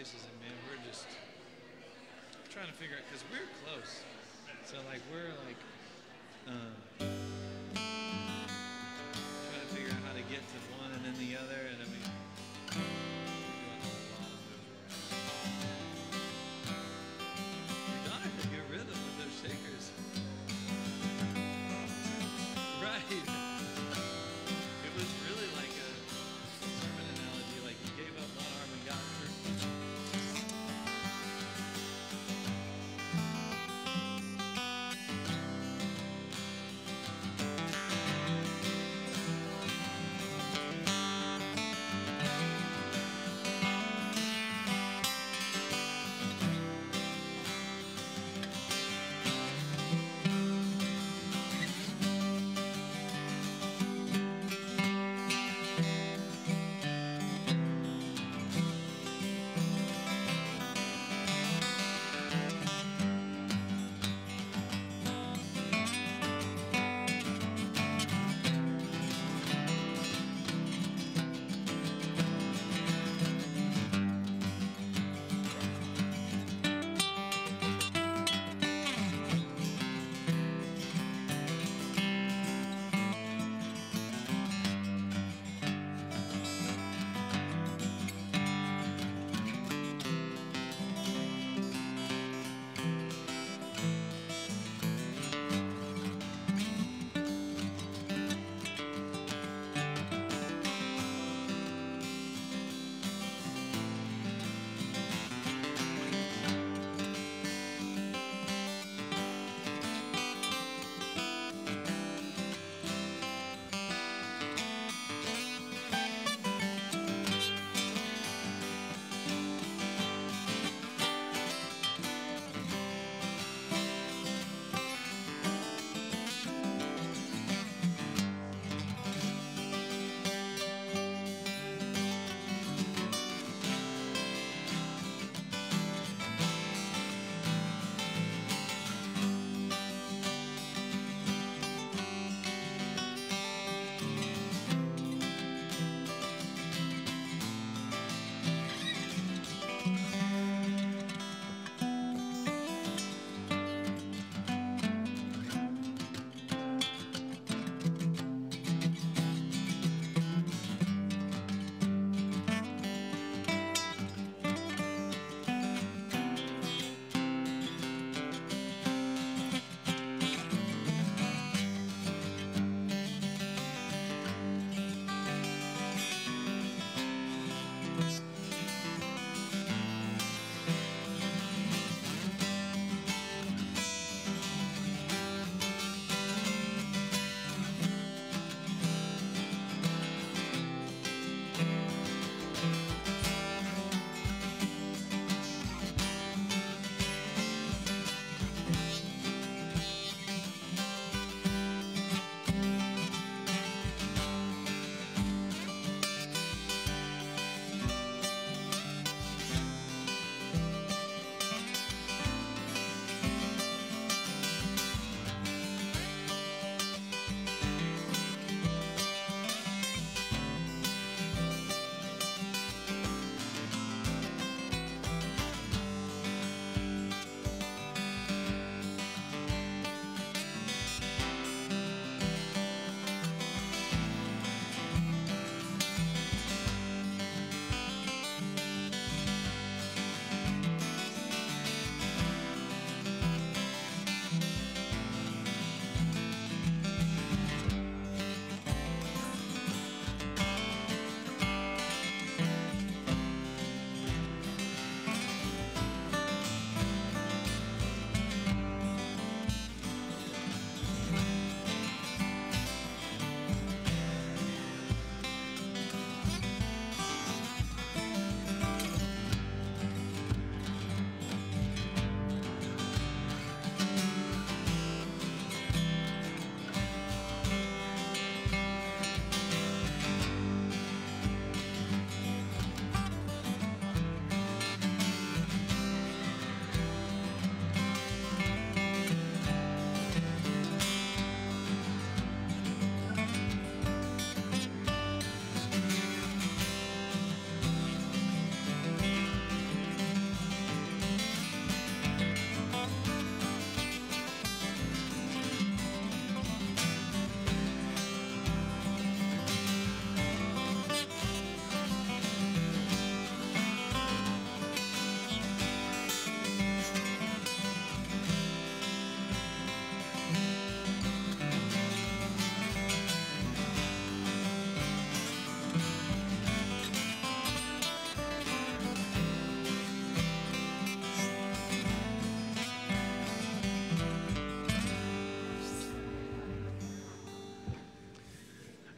places, and man, we're just trying to figure out because we're close. So like we're like. Uh,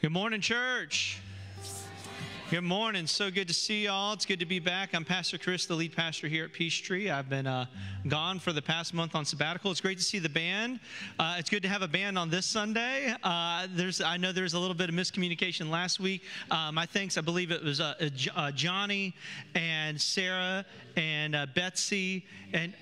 Good morning, church. Good morning. So good to see y'all. It's good to be back. I'm Pastor Kris, the lead pastor here at Peace Tree. I've been uh, gone for the past month on sabbatical. It's great to see the band. Uh, it's good to have a band on this Sunday. Uh, there's, I know there's a little bit of miscommunication last week. Uh, my thanks, I believe it was uh, uh, Johnny and Sarah and Betsy and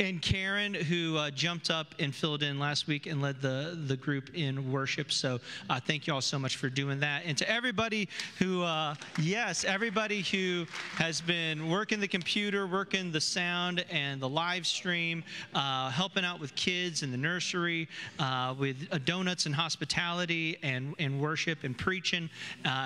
and Karen, who uh, jumped up and filled in last week and led the, the group in worship. So uh, thank you all so much for doing that. And to everybody who, uh, yes, everybody who has been working the computer, working the sound and the live stream, uh, helping out with kids in the nursery, uh, with uh, donuts and hospitality and, and worship and preaching.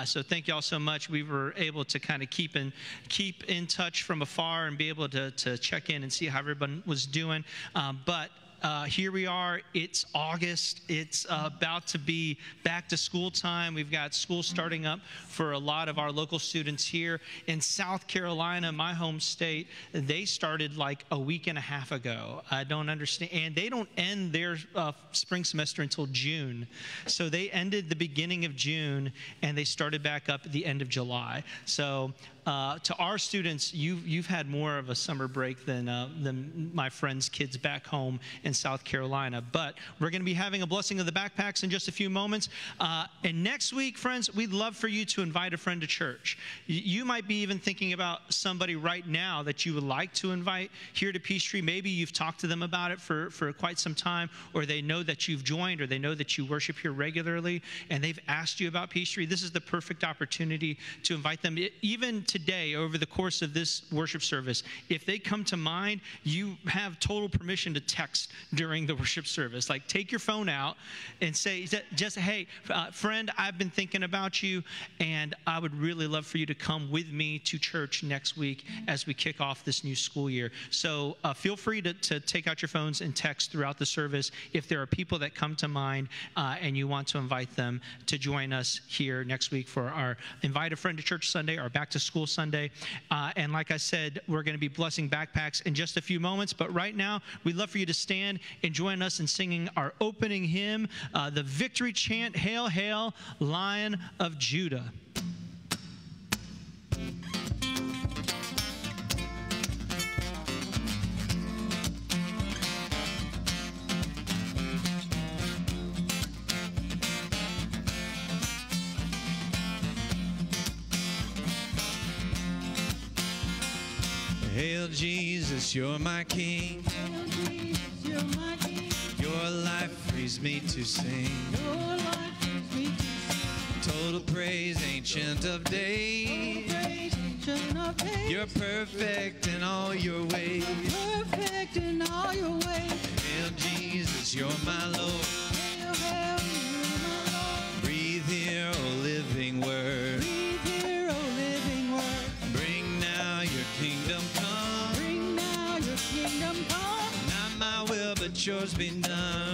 so thank you all so much. We were able to kind of keep in, keep in touch from afar and be able to, to check in and see how everyone was was doing. Um, but uh, here we are. It's August. It's uh, about to be back to school time. We've got school starting up for a lot of our local students here in South Carolina, my home state. They started like a week and a half ago. I don't understand. And they don't end their uh, spring semester until June. So they ended the beginning of June and they started back up at the end of July. So uh, to our students, you've, you've had more of a summer break than, uh, than my friends' kids back home in South Carolina. But we're going to be having a blessing of the backpacks in just a few moments. Uh, and next week, friends, we'd love for you to invite a friend to church. You might be even thinking about somebody right now that you would like to invite here to Peace Tree. Maybe you've talked to them about it for, for quite some time, or they know that you've joined, or they know that you worship here regularly, and they've asked you about Peace Tree. This is the perfect opportunity to invite them. Even to today, over the course of this worship service, if they come to mind, you have total permission to text during the worship service. Like, take your phone out and say, just, hey, uh, friend, I've been thinking about you, and I would really love for you to come with me to church next week as we kick off this new school year. So uh, feel free to, to, take out your phones and text throughout the service if there are people that come to mind uh, and you want to invite them to join us here next week for our Invite a Friend to Church Sunday, our Back to School Sunday. Uh, and like I said, we're going to be blessing backpacks in just a few moments. But right now, we'd love for you to stand and join us in singing our opening hymn, uh, the victory chant Hail, Hail, Lion of Judah. Jesus, you're my King. Your life frees me to sing. Total praise, ancient of days. You're perfect in all your ways. Perfect in all your ways. Hail Jesus, you're my Lord. Hail, hail, you're my Lord. Breathe here, O living word. Will, but yours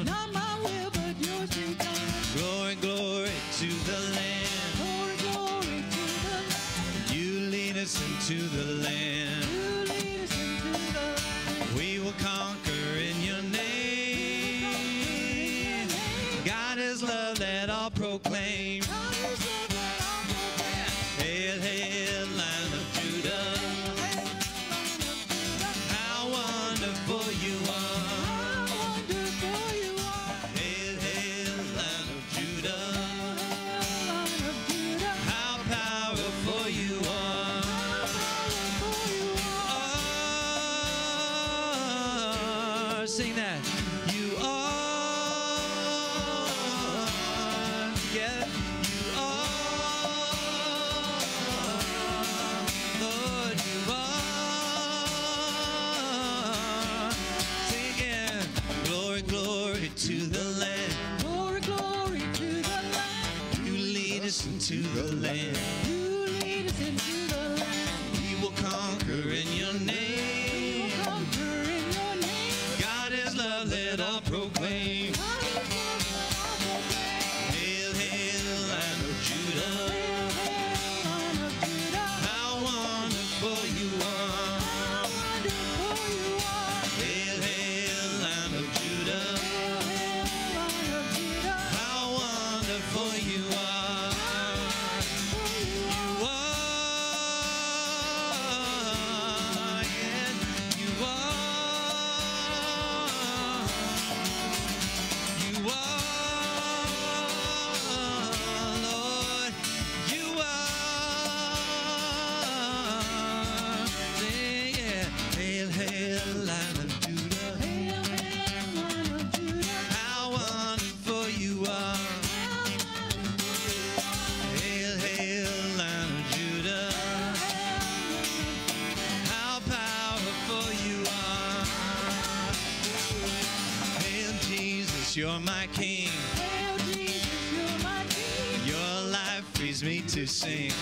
my King. Hail Jesus, you're my King. Your life frees me to sing.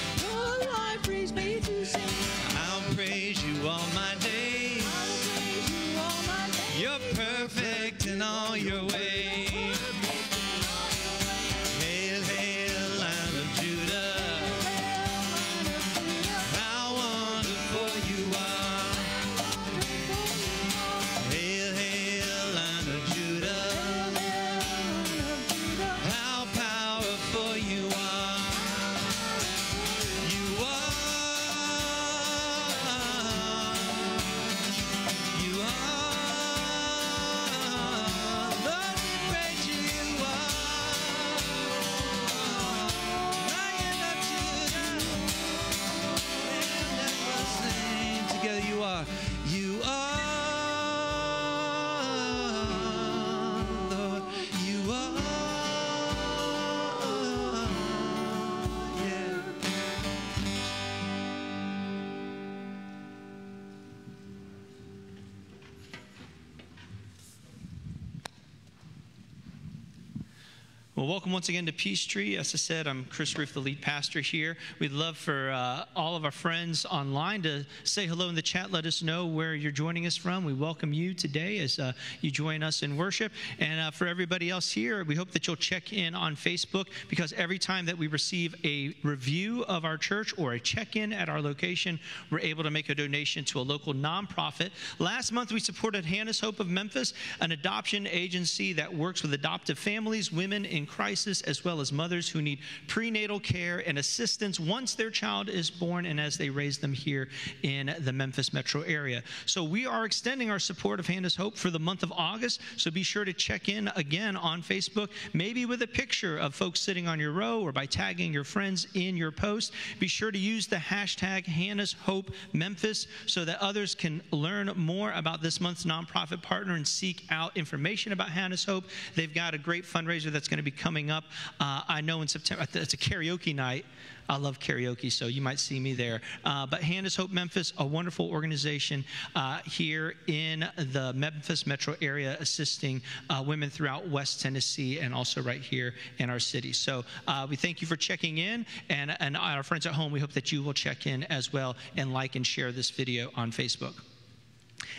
Well, welcome once again to Peace Tree. As I said, I'm Kris Roof, the lead pastor here. We'd love for uh, all of our friends online to say hello in the chat. Let us know where you're joining us from. We welcome you today as uh, you join us in worship. And uh, for everybody else here, we hope that you'll check in on Facebook because every time that we receive a review of our church or a check in at our location, we're able to make a donation to a local nonprofit. Last month, we supported Hannah's Hope of Memphis, an adoption agency that works with adoptive families, women in crisis, as well as mothers who need prenatal care and assistance once their child is born and as they raise them here in the Memphis metro area. So we are extending our support of Hannah's Hope for the month of August. So be sure to check in again on Facebook, maybe with a picture of folks sitting on your row or by tagging your friends in your post. Be sure to use the hashtag Hannah's Hope Memphis so that others can learn more about this month's nonprofit partner and seek out information about Hannah's Hope. They've got a great fundraiser that's going to be coming up. Uh, I know in September, it's a karaoke night. I love karaoke, so you might see me there. Uh, but Hannah's Hope Memphis, a wonderful organization uh, here in the Memphis metro area, assisting uh, women throughout West Tennessee and also right here in our city. So uh, we thank you for checking in, and, and our friends at home, we hope that you will check in as well and like and share this video on Facebook.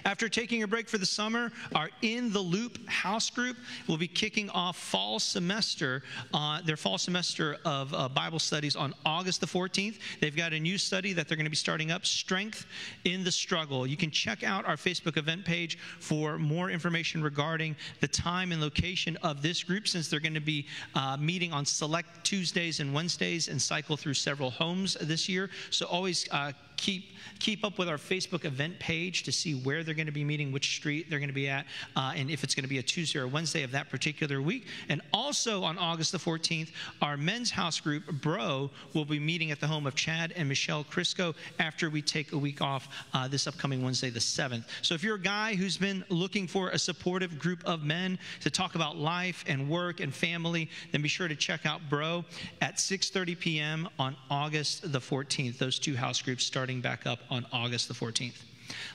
After taking a break for the summer, our In the Loop house group will be kicking off fall semester, uh, their fall semester of uh, Bible studies on August the 14th. They've got a new study that they're going to be starting up, Strength in the Struggle. You can check out our Facebook event page for more information regarding the time and location of this group since they're going to be uh, meeting on select Tuesdays and Wednesdays and cycle through several homes this year. So always uh, keep keep up with our Facebook event page to see where they're going to be meeting, which street they're going to be at, uh, and if it's going to be a Tuesday or Wednesday of that particular week. And also on August the 14th, our men's house group, Bro, will be meeting at the home of Chad and Michelle Crisco after we take a week off uh, this upcoming Wednesday, the 7th. So if you're a guy who's been looking for a supportive group of men to talk about life and work and family, then be sure to check out Bro at 6:30 p.m. on August the 14th. Those two house groups starting back up on August the 14th.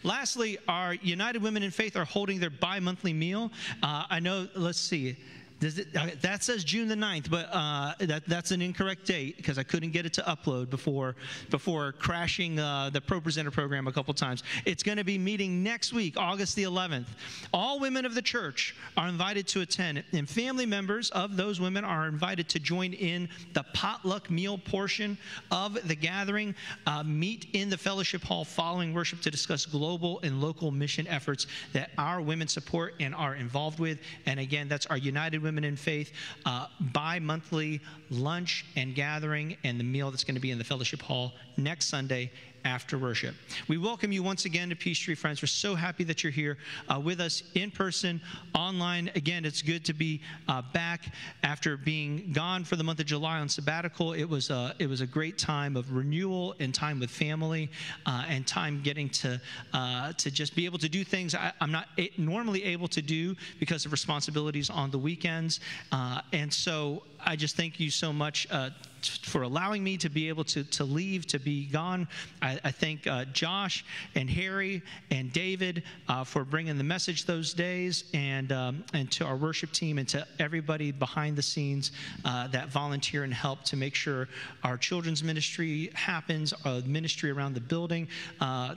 Lastly, our United Women in Faith are holding their bi monthly meal. Uh, I know, let's see. Does it, that says June the 9th, but uh, that, that's an incorrect date because I couldn't get it to upload before, before crashing uh, the Pro Presenter program a couple times. It's going to be meeting next week, August the 11th. All women of the church are invited to attend, and family members of those women are invited to join in the potluck meal portion of the gathering. Uh, meet in the fellowship hall following worship to discuss global and local mission efforts that our women support and are involved with. And again, that's our United Women in Faith uh, bi monthly lunch and gathering, and the meal that's going to be in the fellowship hall next Sunday after worship. We welcome you once again to Peace Tree Friends. We're so happy that you're here uh, with us in person, online. Again, it's good to be uh, back after being gone for the month of July on sabbatical. It was a, it was a great time of renewal and time with family uh, and time getting to, uh, to just be able to do things I, am not normally able to do because of responsibilities on the weekends. Uh, and so I just thank you so much uh, for allowing me to be able to, to leave, to be gone. I, I thank uh, Josh and Harry and David uh, for bringing the message those days, and um, and to our worship team and to everybody behind the scenes uh, that volunteer and help to make sure our children's ministry happens, uh, ministry around the building. Uh,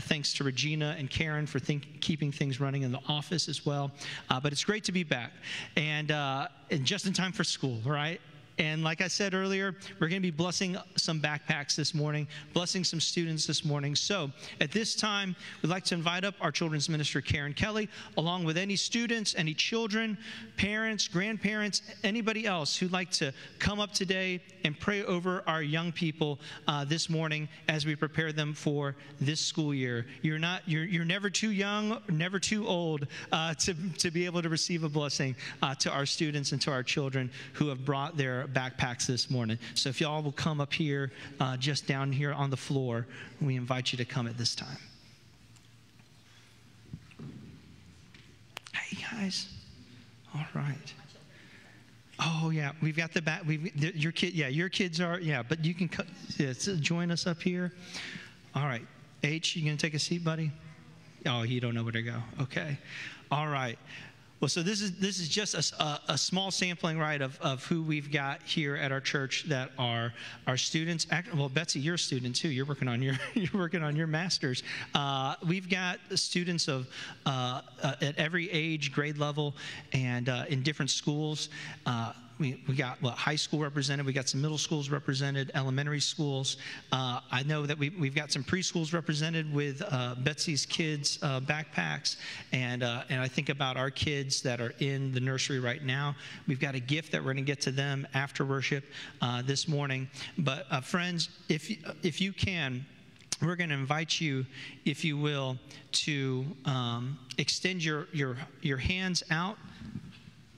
thanks to Regina and Karen for think, keeping things running in the office as well. Uh, but it's great to be back, and and just in time for school, right? And like I said earlier, we're going to be blessing some backpacks this morning, blessing some students this morning. So at this time, we'd like to invite up our children's minister, Karen Kelly, along with any students, any children, parents, grandparents, anybody else who'd like to come up today and pray over our young people uh, this morning as we prepare them for this school year. You're not, you're, you're never too young, never too old uh, to, to be able to receive a blessing uh, to our students and to our children who have brought their backpacks this morning. So if y'all will come up here, uh, just down here on the floor, we invite you to come at this time. Hey guys. All right. Oh yeah, we've got the back. We've your kid. Yeah, your kids are. Yeah, but you can yeah, join us up here. All right. H, you gonna take a seat, buddy? Oh, you don't know where to go. Okay. All right. Well, so this is this is just a small sampling, right, of, of who we've got here at our church that are our students. Well, Betsy, you're a student too. You're working on your you're working on your masters. Uh, we've got students of uh, uh, at every age, grade level, and uh, in different schools. We, we got what high school represented we got some middle schools represented elementary schools. Uh, i know that we, we've got some preschools represented with uh, betsy's kids uh, backpacks. And, uh, and i think about our kids that are in the nursery right now. We've got a gift that we're going to get to them after worship uh, this morning. But uh, friends if, if you can we're going to invite you, if you will, to um, extend your, your, your hands out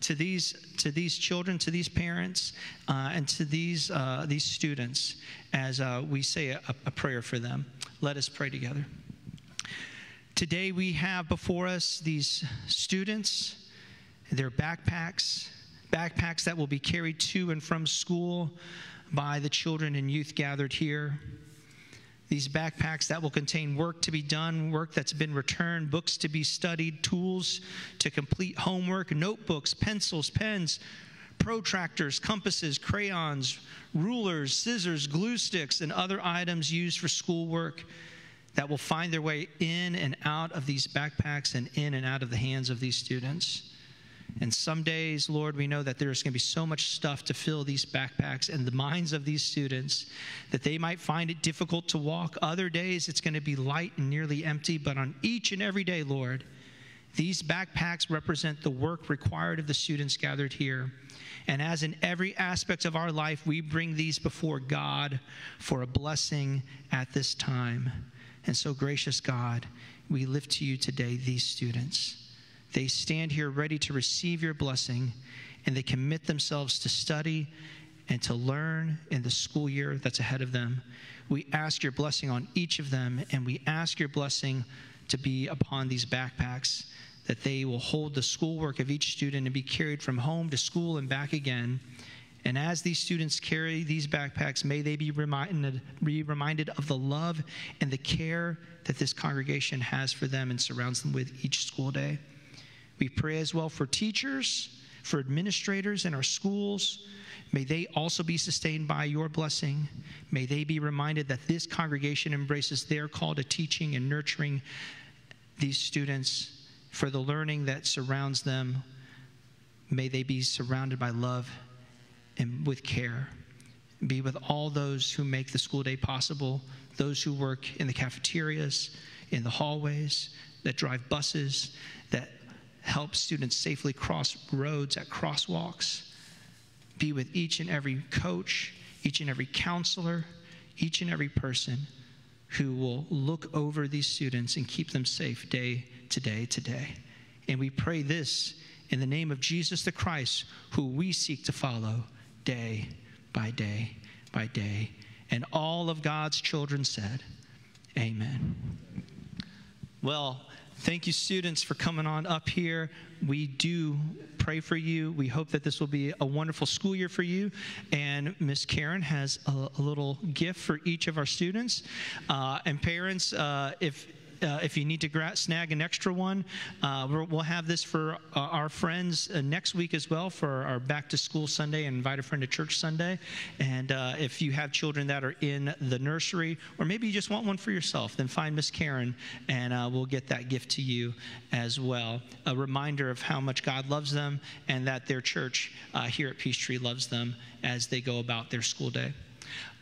to these to these children, to these parents, uh, and to these uh, these students as uh, we say a, a prayer for them. Let us pray together. Today we have before us these students, their backpacks, backpacks that will be carried to and from school by the children and youth gathered here these backpacks that will contain work to be done, work that's been returned, books to be studied, tools to complete homework, notebooks, pencils, pens, protractors, compasses, crayons, rulers, scissors, glue sticks, and other items used for schoolwork that will find their way in and out of these backpacks and in and out of the hands of these students. And some days, Lord, we know that there's going to be so much stuff to fill these backpacks and the minds of these students that they might find it difficult to walk. Other days, it's going to be light and nearly empty. But on each and every day, Lord, these backpacks represent the work required of the students gathered here. And as in every aspect of our life, we bring these before God for a blessing at this time. And so, gracious God, we lift to you today these students. They stand here ready to receive your blessing, and they commit themselves to study and to learn in the school year that's ahead of them. We ask your blessing on each of them, and we ask your blessing to be upon these backpacks, that they will hold the schoolwork of each student and be carried from home to school and back again. And as these students carry these backpacks, may they be reminded, be reminded of the love and the care that this congregation has for them and surrounds them with each school day. We pray as well for teachers, for administrators in our schools. May they also be sustained by your blessing. May they be reminded that this congregation embraces their call to teaching and nurturing these students for the learning that surrounds them. May they be surrounded by love and with care. Be with all those who make the school day possible, those who work in the cafeterias, in the hallways, that drive buses, help students safely cross roads at crosswalks. Be with each and every coach, each and every counselor, each and every person who will look over these students and keep them safe day to day to day. And we pray this in the name of Jesus the Christ, who we seek to follow day by day by day. And all of God's children said, Amen. Well, Thank you, students, for coming on up here. We do pray for you. We hope that this will be a wonderful school year for you. And Miss Karen has a, a little gift for each of our students. Uh, and parents, uh, if uh, if you need to gra- snag an extra one, uh, we'll have this for uh, our friends uh, next week as well for our back to school Sunday and invite a friend to church Sunday. And uh, if you have children that are in the nursery, or maybe you just want one for yourself, then find Miss Karen and uh, we'll get that gift to you as well. A reminder of how much God loves them and that their church here at Peace Tree loves them as they go about their school day.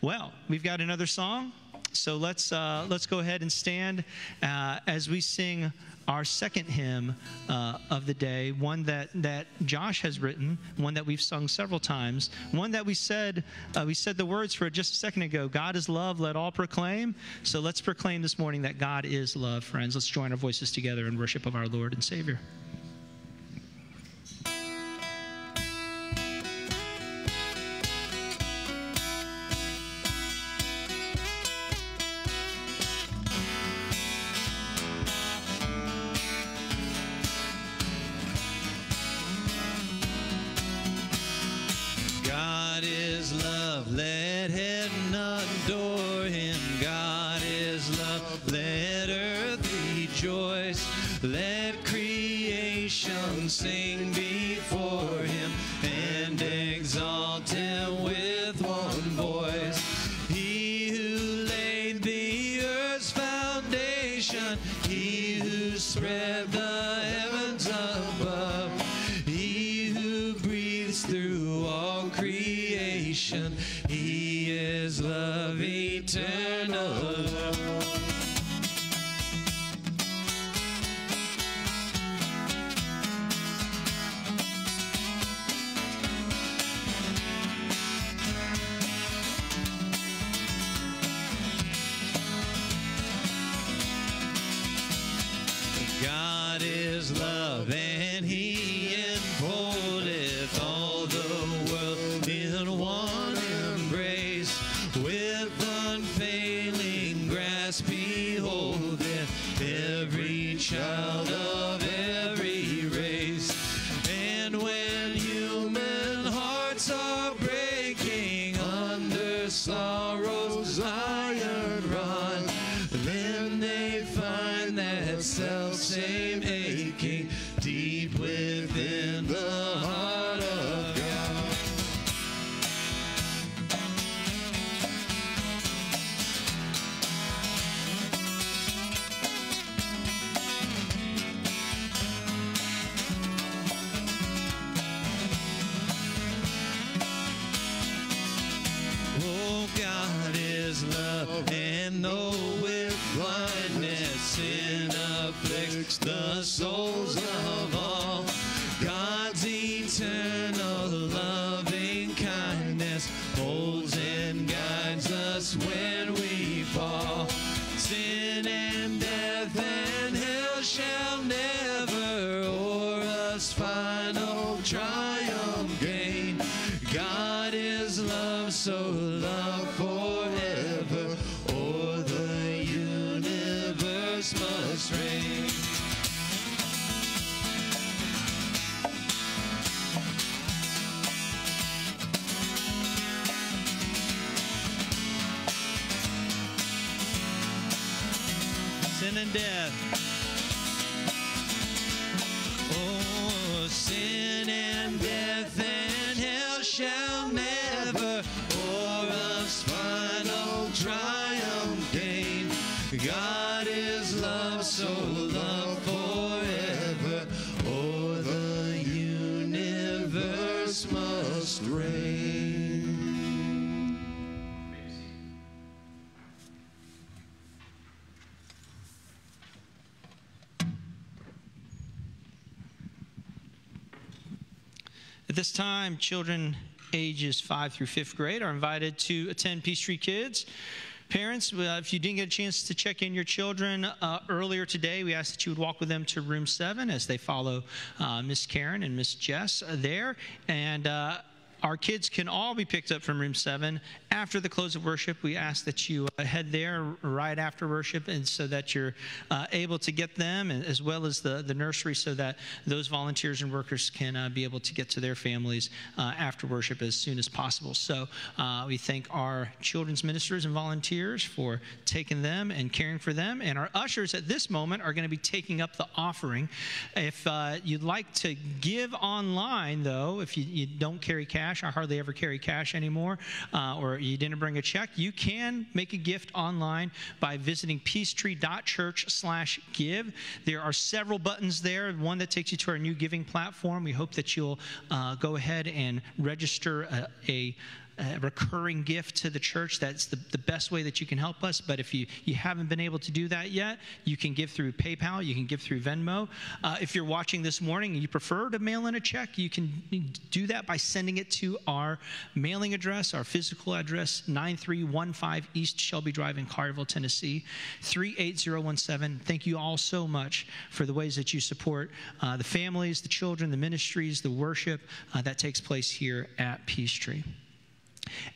Well, we've got another song. So let's uh, let's go ahead and stand uh, as we sing our second hymn uh, of the day, one that that Josh has written, one that we've sung several times, one that we said uh, we said the words for just a second ago. God is love, let all proclaim. So let's proclaim this morning that God is love, friends. Let's join our voices together in worship of our Lord and Savior. Love, let heaven adore him. God is love, let earth rejoice. Let creation sing we and death. Oh, sin time, children ages 5 through 5th grade are invited to attend Peace Tree Kids. Parents, uh, if you didn't get a chance to check in your children uh, earlier today, we ask that you would walk with them to room 7 as they follow uh, Miss Karen and Miss Jess uh, there. And uh, our kids can all be picked up from room seven after the close of worship. We ask that you uh, head there right after worship, and so that you're uh, able to get them, as well as the, the nursery, so that those volunteers and workers can uh, be able to get to their families uh, after worship as soon as possible. So uh, we thank our children's ministers and volunteers for taking them and caring for them, and our ushers at this moment are going to be taking up the offering. If uh, you'd like to give online, though, if you, you don't carry cash, I hardly ever carry cash anymore, uh, or you didn't bring a check, you can make a gift online by visiting peacetree.church/give. There are several buttons there. One that takes you to our new giving platform. We hope that you'll uh, go ahead and register a, a a recurring gift to the church. That's the, the best way that you can help us. But if you, you haven't been able to do that yet, you can give through PayPal, you can give through Venmo. Uh, if you're watching this morning and you prefer to mail in a check, you can do that by sending it to our mailing address, our physical address, 9315 East Shelby Drive in Collierville, Tennessee, 38017. Thank you all so much for the ways that you support uh, the families, the children, the ministries, the worship uh, that takes place here at Peace Tree.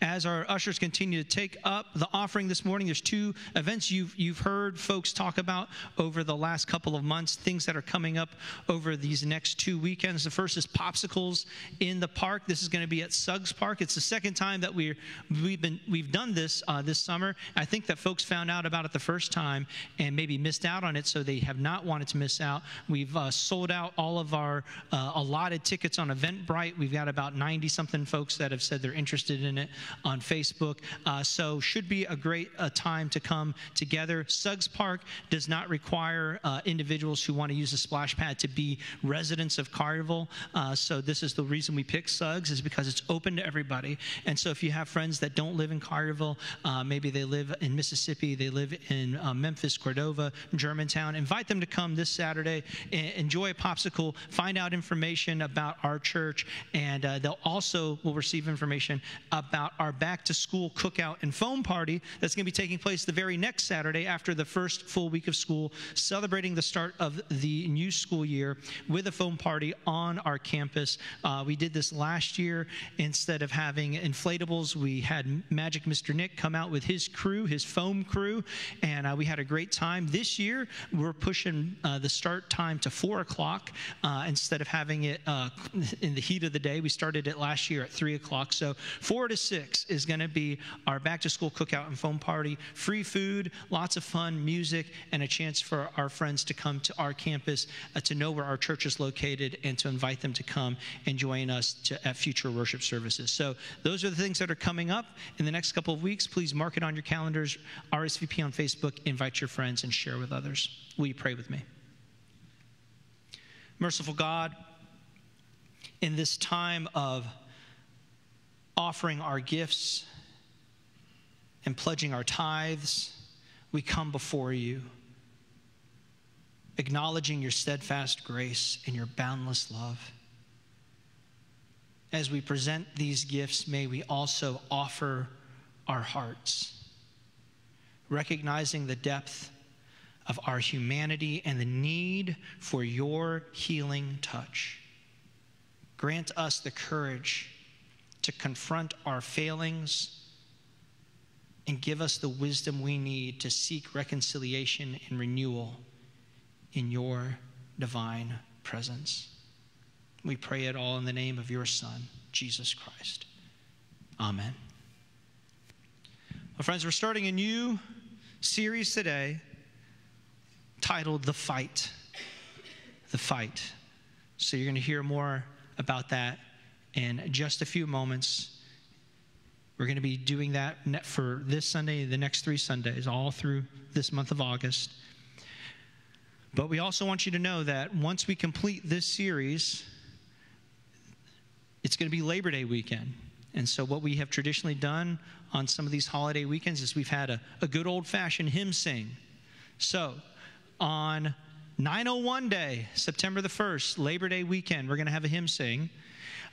As our ushers continue to take up the offering this morning, there's two events you've, you've heard folks talk about over the last couple of months, things that are coming up over these next two weekends. The first is Popsicles in the Park. This is going to be at Suggs Park. It's the second time that we're, we've, been, we've done this uh, this summer. I think that folks found out about it the first time and maybe missed out on it, so they have not wanted to miss out. We've uh, sold out all of our uh, allotted tickets on Eventbrite. We've got about 90 something folks that have said they're interested in it on Facebook. Uh, so should be a great uh, time to come together. Suggs Park does not require uh, individuals who want to use a splash pad to be residents of Collierville. Uh, so this is the reason we pick Suggs is because it's open to everybody. And so if you have friends that don't live in Collierville, uh, maybe they live in Mississippi, they live in Memphis, Cordova, Germantown, invite them to come this Saturday, enjoy a popsicle, find out information about our church, and they'll also will receive information about our back to school cookout and foam party that's going to be taking place the very next Saturday after the first full week of school, celebrating the start of the new school year with a foam party on our campus. Uh, we did this last year. Instead of having inflatables, we had Magic Mr. Nick come out with his crew, his foam crew, and uh, we had a great time. This year, we're pushing uh, the start time to 4 o'clock uh, instead of having it uh, in the heat of the day. We started it last year at 3 o'clock. So 4 to 6 6 is going to be our back to school cookout and foam party. Free food, lots of fun, music, and a chance for our friends to come to our campus uh, to know where our church is located and to invite them to come and join us to, at future worship services. So, those are the things that are coming up in the next couple of weeks. Please mark it on your calendars, RSVP on Facebook, invite your friends, and share with others. Will you pray with me? Merciful God, in this time of offering our gifts and pledging our tithes, we come before you, acknowledging your steadfast grace and your boundless love. As we present these gifts, may we also offer our hearts, recognizing the depth of our humanity and the need for your healing touch. Grant us the courage to confront our failings and give us the wisdom we need to seek reconciliation and renewal in your divine presence. We pray it all in the name of your Son, Jesus Christ. Amen. Well, friends, we're starting a new series today titled The Fight. The Fight. So you're going to hear more about that in just a few moments. We're going to be doing that for this Sunday, the next three Sundays, all through this month of August. But we also want you to know that once we complete this series, it's going to be Labor Day weekend. And so, what we have traditionally done on some of these holiday weekends is we've had a, a good old fashioned hymn sing. So, on 901 Day, September the 1st, Labor Day weekend, we're going to have a hymn sing.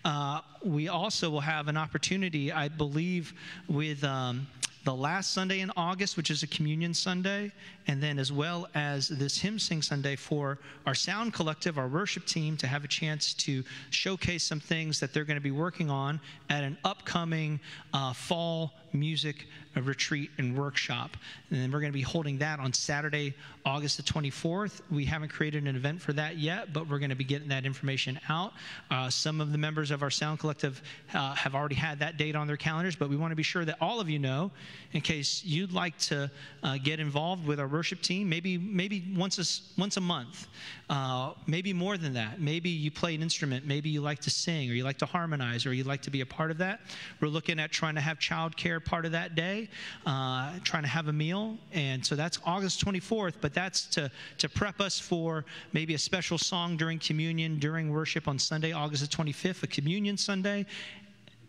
Uh, we also will have an opportunity, I believe, with um, the last Sunday in August, which is a communion Sunday, and then as well as this hymn sing Sunday for our sound collective, our worship team, to have a chance to showcase some things that they're going to be working on at an upcoming uh, fall music retreat and workshop. And then we're going to be holding that on Saturday, August the 24th. We haven't created an event for that yet, but we're going to be getting that information out. Uh, some of the members of our Sound Collective uh, have already had that date on their calendars, but we want to be sure that all of you know in case you'd like to uh, get involved with our worship team, maybe, maybe once, a, once a month, uh, maybe more than that. Maybe you play an instrument, maybe you like to sing, or you like to harmonize, or you'd like to be a part of that. We're looking at trying to have childcare part of that day, uh, trying to have a meal. And so that's August 24th, but that's to, to prep us for maybe a special song during communion, during worship on Sunday, August the 25th, a communion Sunday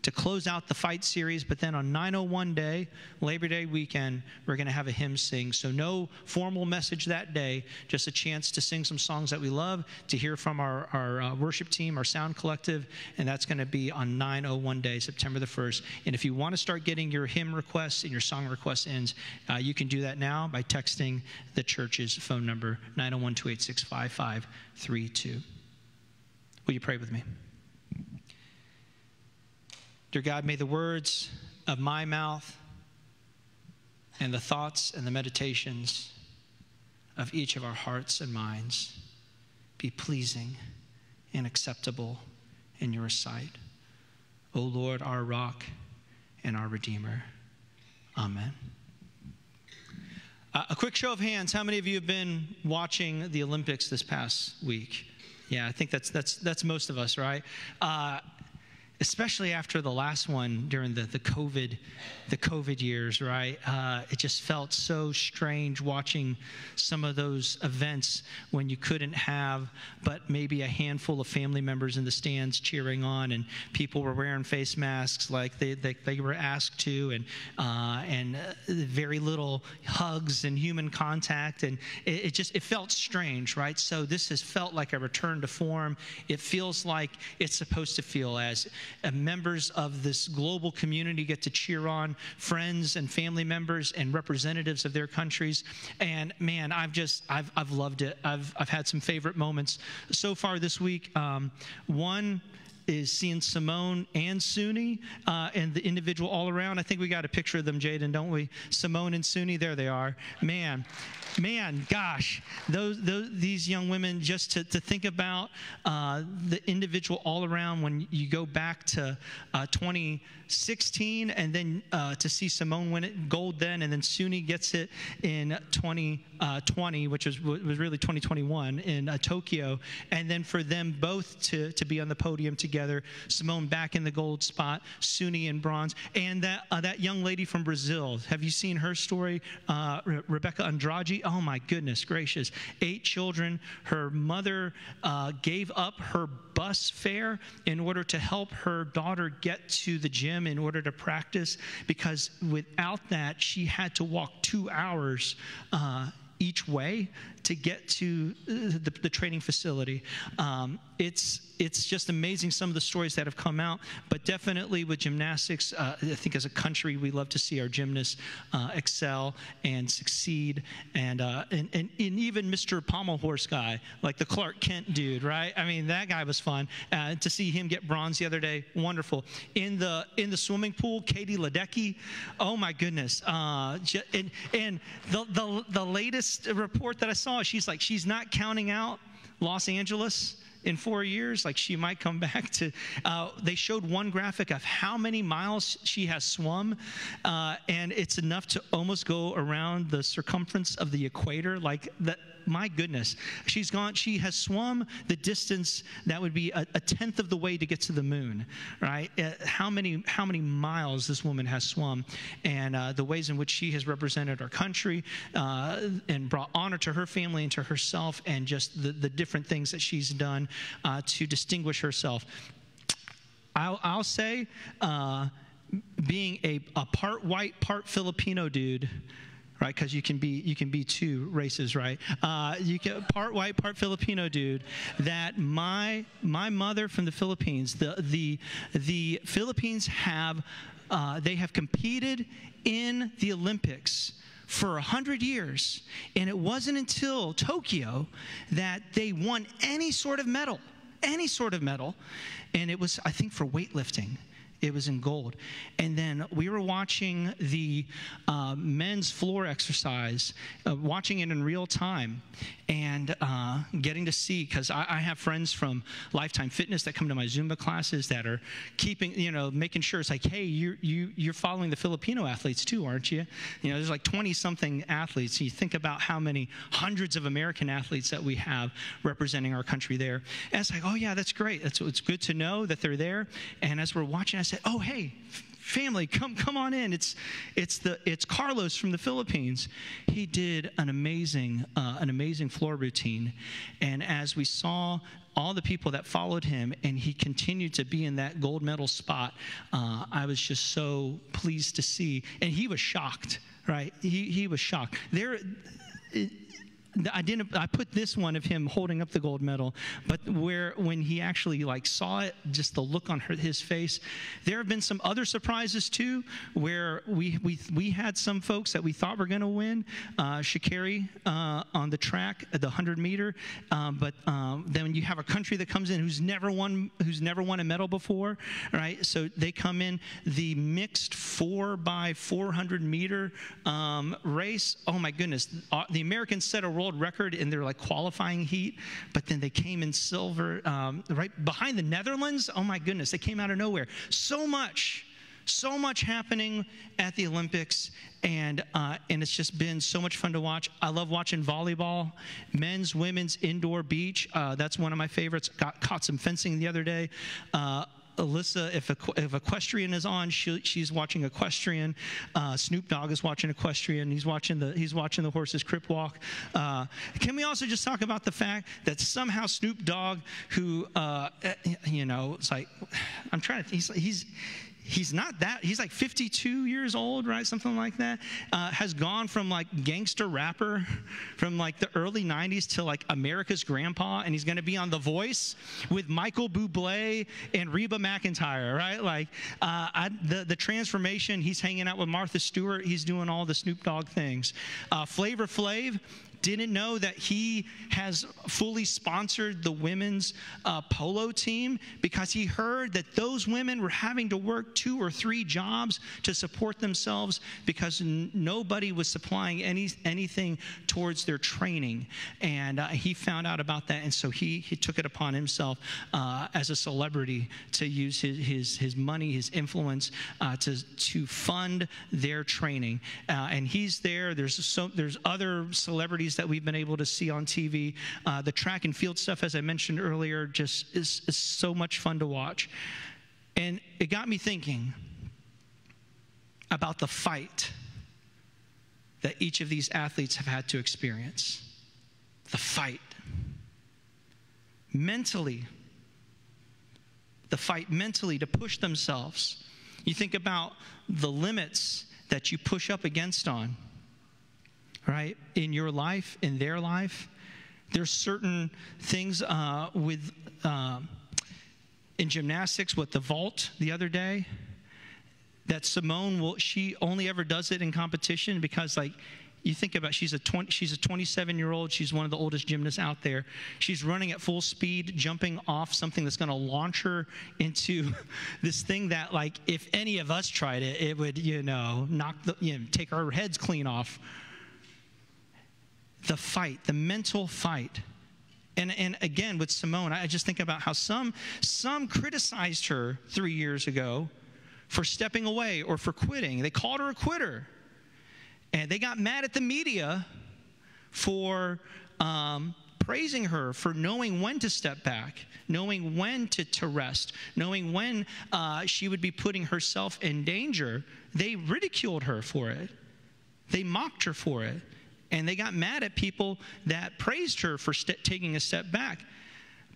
to close out the fight series. But then on 901 day, Labor Day weekend, we're going to have a hymn sing. So no formal message that day, just a chance to sing some songs that we love, to hear from our, our uh, worship team, our sound collective, and that's going to be on 901 day, September the 1st. And if you want to start getting your hymn requests and your song requests in, uh, you can do that now by texting the church's phone number, 901 286 5532. Will you pray with me? Dear God, may the words of my mouth and the thoughts and the meditations of each of our hearts and minds be pleasing and acceptable in your sight. O Lord, our rock and our Redeemer. Amen. Uh, a quick show of hands. How many of you have been watching the Olympics this past week? Yeah, I think that's that's that's most of us, right? Uh, especially after the last one during the, the COVID, the COVID years, right? Uh, it just felt so strange watching some of those events when you couldn't have but maybe a handful of family members in the stands cheering on, and people were wearing face masks like they, they, they were asked to, and uh, and uh, very little hugs and human contact, and it, it just it felt strange, right? So this has felt like a return to form. It feels like it's supposed to feel as members of this global community get to cheer on friends and family members and representatives of their countries. And man, I've just, I've, I've loved it. I've, I've had some favorite moments so far this week. Um, one, is seeing Simone and Suni uh, and the individual all around. I think we got a picture of them, Jaden, don't we? Simone and Suni, there they are. Man, man, gosh, those, those these young women, just to, to think about uh, the individual all around when you go back to uh, 20. 16, and then uh, to see Simone win it gold then, and then Suni gets it in 2020, uh, which was, was really 2021 in uh, Tokyo, and then for them both to, to be on the podium together, Simone back in the gold spot, Suni in bronze, and that, uh, that young lady from Brazil, have you seen her story? Re- Rebeca Andrade, oh my goodness gracious, eight children, her mother gave up her bus fare in order to help her daughter get to the gym in order to practice, because without that, she had to walk two hours. Uh, each way to get to uh, the, the training facility. Um, it's it's just amazing some of the stories that have come out, but definitely with gymnastics, uh, I think as a country we love to see our gymnasts uh, excel and succeed, and, uh, and and and even Mr. Pommel Horse guy, like the Clark Kent dude, right? I mean that guy was fun uh, to see him get bronze the other day. Wonderful in the in the swimming pool, Katie Ledecky. Oh my goodness! Uh, and and the, the the latest report that I saw, she's like she's not counting out Los Angeles in four years like she might come back to uh, they showed one graphic of how many miles she has swum uh, and it's enough to almost go around the circumference of the equator like that my goodness she's gone she has swum the distance that would be a, a tenth of the way to get to the moon right? Uh, how many how many miles this woman has swum and uh, the ways in which she has represented our country uh, and brought honor to her family and to herself and just the, the different things that she's done uh, to distinguish herself. I'll, I'll say, uh, being a, a part white, part Filipino dude, right? Because you can be you can be two races, right? Uh, you can part white, part Filipino dude. That my my mother from the Philippines, the the the Philippines have uh, they have competed in the Olympics for 100 years. And it wasn't until Tokyo that they won any sort of medal, any sort of medal. And it was, I think, for weightlifting. It was in gold. And then we were watching the uh, men's floor exercise, uh, watching it in real time, and uh, getting to see, because I, I have friends from Lifetime Fitness that come to my Zumba classes that are keeping, you know, making sure it's like, hey, you're, you, you're following the Filipino athletes too, aren't you? You know, there's like 20 something athletes. You think about how many hundreds of American athletes that we have representing our country there. And it's like, oh, yeah, that's great. That's, it's good to know that they're there. And as we're watching, I said, oh, hey, family come come on in. It's it's the it's carlos from the philippines. He did an amazing uh, an amazing floor routine. And as we saw all the people that followed him and he continued to be in that gold medal spot uh, i was just so pleased to see. And he was shocked right? He, he was shocked. There I didn't. I put this one of him holding up the gold medal, but where when he actually like saw it, just the look on her, his face. There have been some other surprises too, where we we we had some folks that we thought were going to win. Uh, Sha'Carri uh, on the track, the 100 meter, um, but um, then you have a country that comes in who's never won who's never won a medal before, right? So they come in the mixed four by 400 meter um, race. Oh my goodness, Uh, the Americans set a world record in their like qualifying heat, but then they came in silver um, right behind the Netherlands. Oh my goodness, they came out of nowhere. So much, so much happening at the Olympics, and uh, and it's just been so much fun to watch. I love watching volleyball, men's, women's, indoor beach. Uh, that's one of my favorites. Got caught some fencing the other day. Uh, Alyssa, if, if equestrian is on, she, she's watching equestrian. Uh, Snoop Dogg is watching equestrian. He's watching the he's watching the horses crip walk. Uh, can we also just talk about the fact that somehow Snoop Dogg, who uh, eh, you know, it's like I'm trying to he's he's he's not that he's like 52 years old right? Something like that. Uh, has gone from like gangster rapper from like the early 90s to like america's grandpa and he's going to be on the voice with michael bublé and reba McEntire right? Like uh, I, the, the transformation he's hanging out with martha stewart he's doing all the snoop dogg things. Uh, flavor flav didn't know that he has fully sponsored the women's uh, polo team because he heard that those women were having to work two or three jobs to support themselves because n- nobody was supplying any, anything towards their training. And uh, he found out about that, and so he, he took it upon himself uh, as a celebrity to use his, his, his money, his influence uh, to, to fund their training. Uh, and he's there. There's, so, there's other celebrities that we've been able to see on TV. Uh, the track and field stuff, as I mentioned earlier, just is, is so much fun to watch. And it got me thinking about the fight that each of these athletes have had to experience. The fight. Mentally, the fight mentally to push themselves. You think about the limits that you push up against on right? In your life, in their life. There's certain things uh, with uh, in gymnastics with the vault the other day that Simone will she only ever does it in competition because like you think about she's a 20, she's a 27 year old she's one of the oldest gymnasts out there she's running at full speed jumping off something that's going to launch her into this thing that like if any of us tried it it would you know knock the you know take our heads clean off the fight, the mental fight. And, and again, with Simone, I just think about how some, some criticized her three years ago for stepping away or for quitting. They called her a quitter. And they got mad at the media for um, praising her for knowing when to step back, knowing when to, to rest, knowing when uh, she would be putting herself in danger. They ridiculed her for it, they mocked her for it and they got mad at people that praised her for st- taking a step back.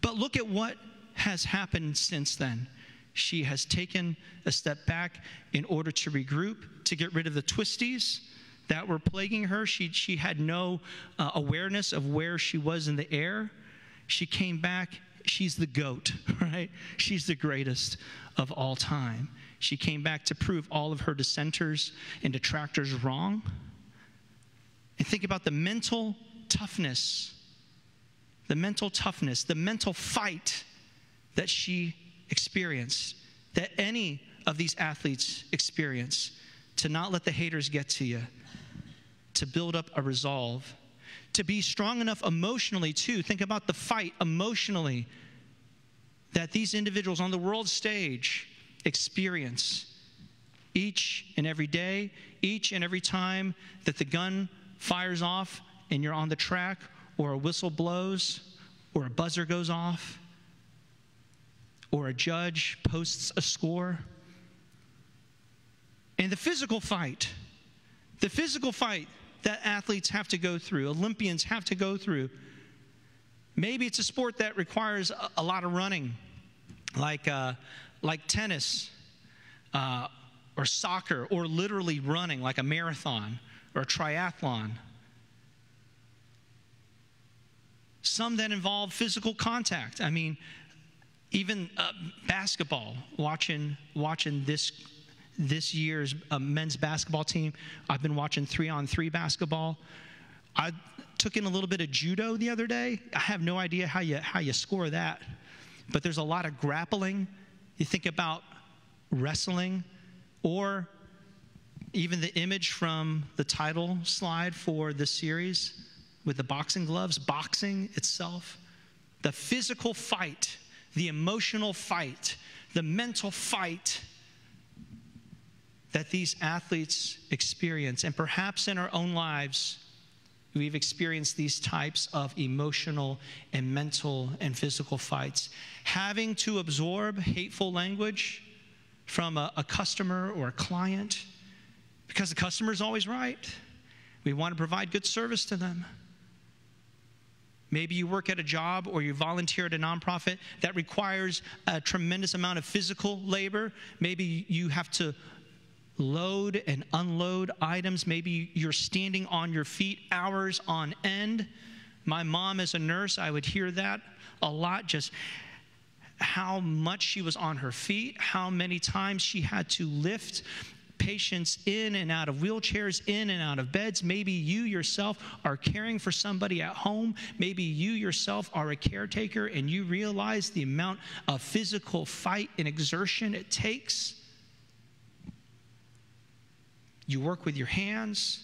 But look at what has happened since then. She has taken a step back in order to regroup, to get rid of the twisties that were plaguing her. She, she had no uh, awareness of where she was in the air. She came back she's the goat, right? She's the greatest of all time. She came back to prove all of her dissenters and detractors wrong. And think about the mental toughness, the mental toughness, the mental fight that she experienced, that any of these athletes experience, to not let the haters get to you, to build up a resolve, to be strong enough emotionally, too. Think about the fight emotionally that these individuals on the world stage experience each and every day, each and every time that the gun fires off and you're on the track, or a whistle blows, or a buzzer goes off, or a judge posts a score. And the physical fight, the physical fight that athletes have to go through, Olympians have to go through. Maybe it's a sport that requires a, lot of running, like, uh, like tennis uh, or soccer, or literally running, like a marathon or triathlon. Some that involve physical contact. I mean, even uh, basketball, watching, watching this this year's uh, men's basketball team. I've been watching three on three basketball. I took in a little bit of judo the other day. I have no idea how you, how you score that, but there's a lot of grappling. You think about wrestling or even the image from the title slide for this series with the boxing gloves, boxing itself, the physical fight, the emotional fight, the mental fight that these athletes experience. And perhaps in our own lives, we've experienced these types of emotional and mental and physical fights. Having to absorb hateful language from a, a customer or a client because the customer is always right. We want to provide good service to them. Maybe you work at a job or you volunteer at a nonprofit that requires a tremendous amount of physical labor. Maybe you have to load and unload items. Maybe you're standing on your feet hours on end. My mom, as a nurse, I would hear that a lot just how much she was on her feet, how many times she had to lift patients in and out of wheelchairs, in and out of beds. Maybe you yourself are caring for somebody at home. Maybe you yourself are a caretaker and you realize the amount of physical fight and exertion it takes. You work with your hands.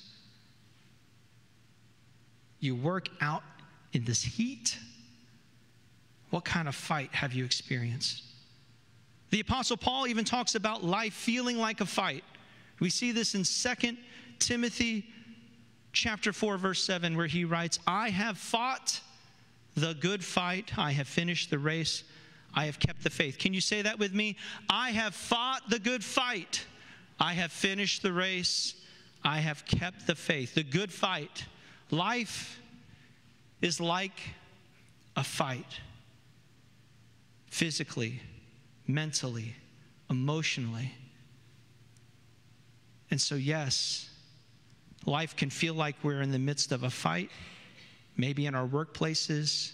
You work out in this heat. What kind of fight have you experienced? The Apostle Paul even talks about life feeling like a fight. We see this in 2 Timothy chapter 4 verse 7 where he writes, "I have fought the good fight, I have finished the race, I have kept the faith." Can you say that with me? I have fought the good fight. I have finished the race. I have kept the faith. The good fight. Life is like a fight physically, mentally, emotionally. And so, yes, life can feel like we're in the midst of a fight, maybe in our workplaces,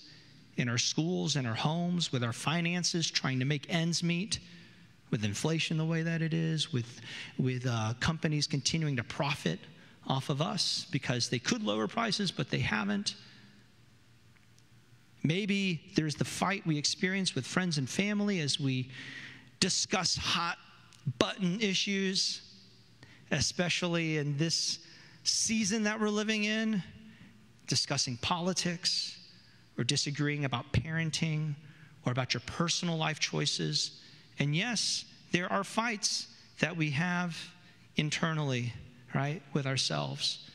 in our schools, in our homes, with our finances, trying to make ends meet, with inflation the way that it is, with, with uh, companies continuing to profit off of us because they could lower prices, but they haven't. Maybe there's the fight we experience with friends and family as we discuss hot button issues especially in this season that we're living in, discussing politics or disagreeing about parenting or about your personal life choices. And yes, there are fights that we have internally, right, with ourselves.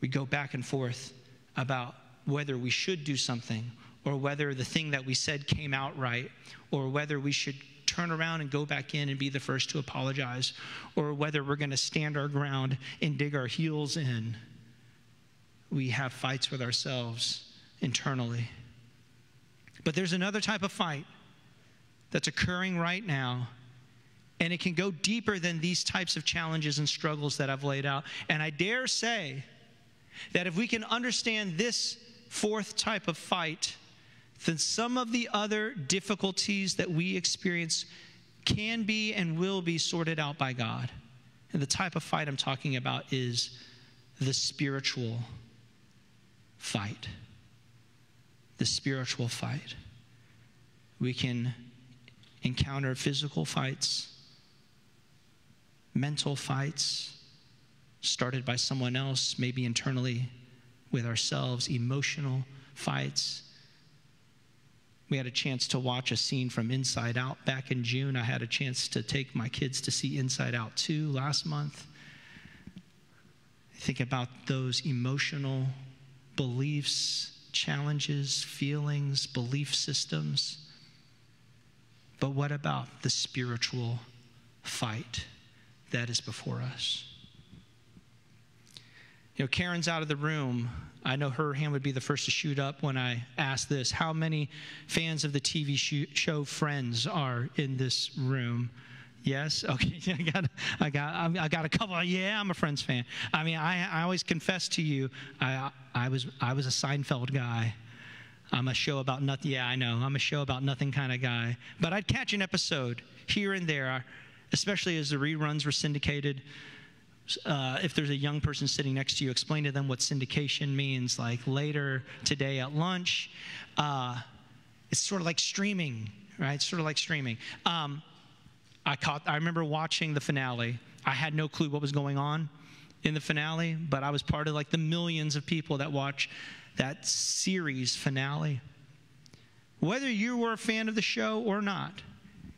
We go back and forth about whether we should do something or whether the thing that we said came out right or whether we should turn around and go back in and be the first to apologize, or whether we're going to stand our ground and dig our heels in. We have fights with ourselves internally. But there's another type of fight that's occurring right now, and it can go deeper than these types of challenges and struggles that I've laid out. And I dare say that if we can understand this fourth type of fight, then some of the other difficulties that we experience can be and will be sorted out by God. And the type of fight I'm talking about is the spiritual fight. The spiritual fight. We can encounter physical fights, mental fights started by someone else, maybe internally with ourselves, emotional fights. We had a chance to watch a scene from Inside Out back in June. I had a chance to take my kids to see Inside Out 2 last month. Think about those emotional beliefs, challenges, feelings, belief systems. But what about the spiritual fight that is before us? You know, Karen's out of the room. I know her hand would be the first to shoot up when I ask this. How many fans of the TV show Friends are in this room? Yes. Okay. I got. I got. I got a couple. Yeah, I'm a Friends fan. I mean, I, I always confess to you, I, I was, I was a Seinfeld guy. I'm a show about nothing. Yeah, I know. I'm a show about nothing kind of guy. But I'd catch an episode here and there, especially as the reruns were syndicated. Uh, if there's a young person sitting next to you, explain to them what syndication means. Like later today at lunch, uh, it's sort of like streaming, right? It's sort of like streaming. Um, I caught. I remember watching the finale. I had no clue what was going on in the finale, but I was part of like the millions of people that watch that series finale. Whether you were a fan of the show or not,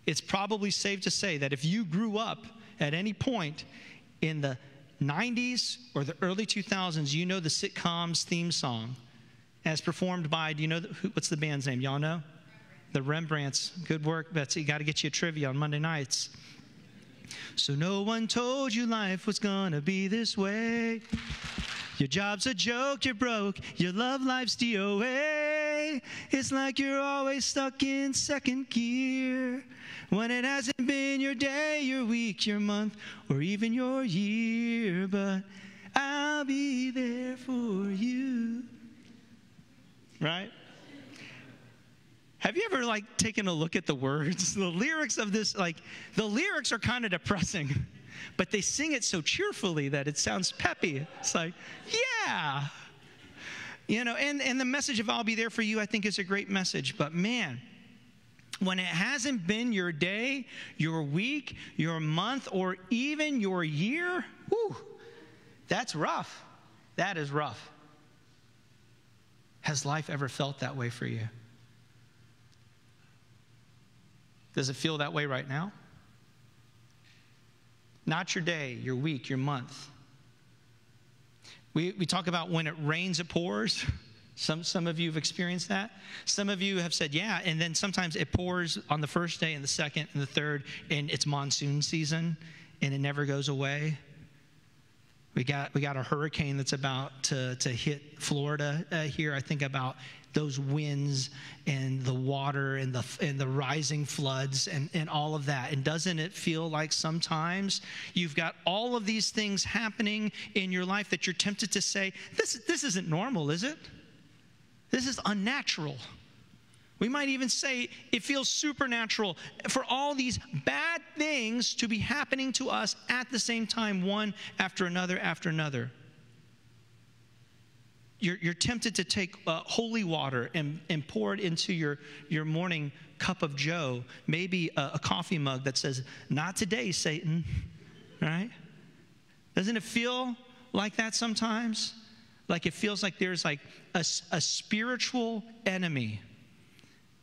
it's probably safe to say that if you grew up at any point in the 90s or the early 2000s, you know the sitcom's theme song as performed by, do you know, who, what's the band's name? Y'all know? The Rembrandts. Good work, Betsy. Got to get you a trivia on Monday nights. So no one told you life was gonna be this way. Your job's a joke, you're broke, your love life's DOA. It's like you're always stuck in second gear. When it hasn't been your day, your week, your month, or even your year, but I'll be there for you. Right? Have you ever like taken a look at the words? The lyrics of this, like, the lyrics are kind of depressing but they sing it so cheerfully that it sounds peppy. It's like, yeah. You know, and, and the message of I'll be there for you, I think is a great message. But man, when it hasn't been your day, your week, your month, or even your year, whew, that's rough. That is rough. Has life ever felt that way for you? Does it feel that way right now? Not your day, your week, your month. We, we talk about when it rains, it pours. Some, some of you have experienced that. Some of you have said, yeah, and then sometimes it pours on the first day and the second and the third, and it's monsoon season and it never goes away. We got, we got a hurricane that's about to, to hit Florida uh, here. I think about those winds and the water and the, and the rising floods and, and all of that. And doesn't it feel like sometimes you've got all of these things happening in your life that you're tempted to say, this, this isn't normal, is it? This is unnatural. We might even say it feels supernatural for all these bad things to be happening to us at the same time, one after another after another you're, you're tempted to take uh, holy water and, and pour it into your, your morning cup of joe maybe a, a coffee mug that says not today satan right? Doesn't it feel like that sometimes? Like it feels like there's like a, a spiritual enemy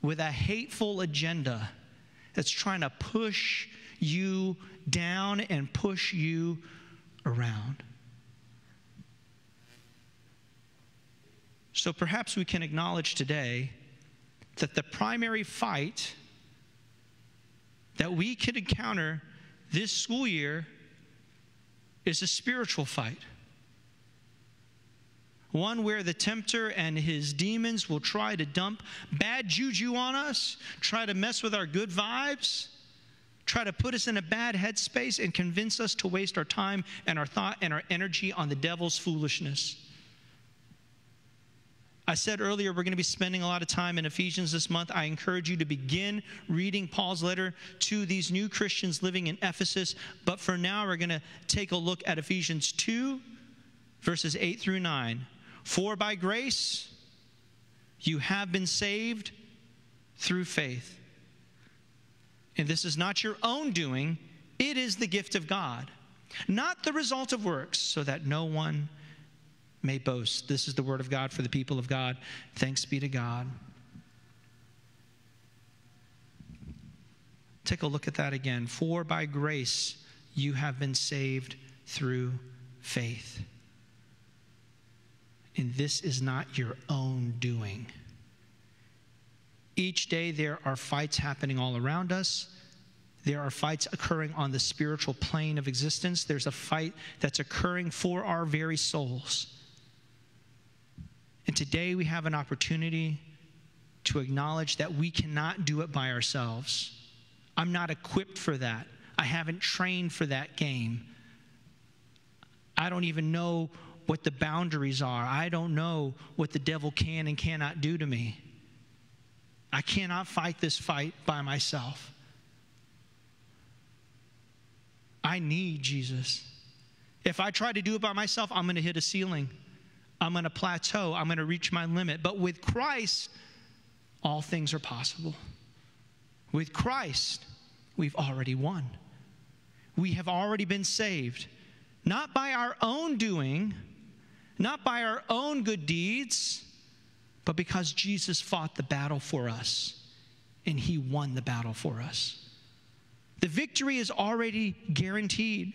with a hateful agenda that's trying to push you down and push you around So perhaps we can acknowledge today that the primary fight that we could encounter this school year is a spiritual fight. One where the tempter and his demons will try to dump bad juju on us, try to mess with our good vibes, try to put us in a bad headspace, and convince us to waste our time and our thought and our energy on the devil's foolishness. I said earlier, we're going to be spending a lot of time in Ephesians this month. I encourage you to begin reading Paul's letter to these new Christians living in Ephesus. But for now, we're going to take a look at Ephesians 2, verses 8 through 9. For by grace you have been saved through faith. And this is not your own doing, it is the gift of God, not the result of works, so that no one may boast. This is the word of God for the people of God. Thanks be to God. Take a look at that again. For by grace you have been saved through faith. And this is not your own doing. Each day there are fights happening all around us. There are fights occurring on the spiritual plane of existence. There's a fight that's occurring for our very souls. And today we have an opportunity to acknowledge that we cannot do it by ourselves. I'm not equipped for that. I haven't trained for that game. I don't even know what the boundaries are. I don't know what the devil can and cannot do to me. I cannot fight this fight by myself. I need Jesus. If I try to do it by myself, I'm going to hit a ceiling. I'm going to plateau. I'm going to reach my limit. But with Christ, all things are possible. With Christ, we've already won. We have already been saved, not by our own doing, not by our own good deeds, but because Jesus fought the battle for us and he won the battle for us. The victory is already guaranteed.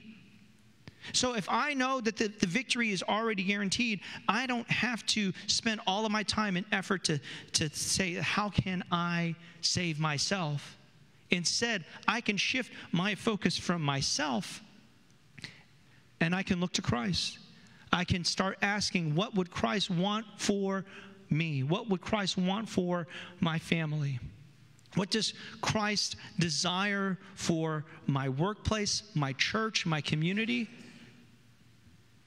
So if I know that the, the victory is already guaranteed, I don't have to spend all of my time and effort to, to say, how can I save myself? Instead, I can shift my focus from myself and I can look to Christ. I can start asking, what would Christ want for me? What would Christ want for my family? What does Christ desire for my workplace, my church, my community?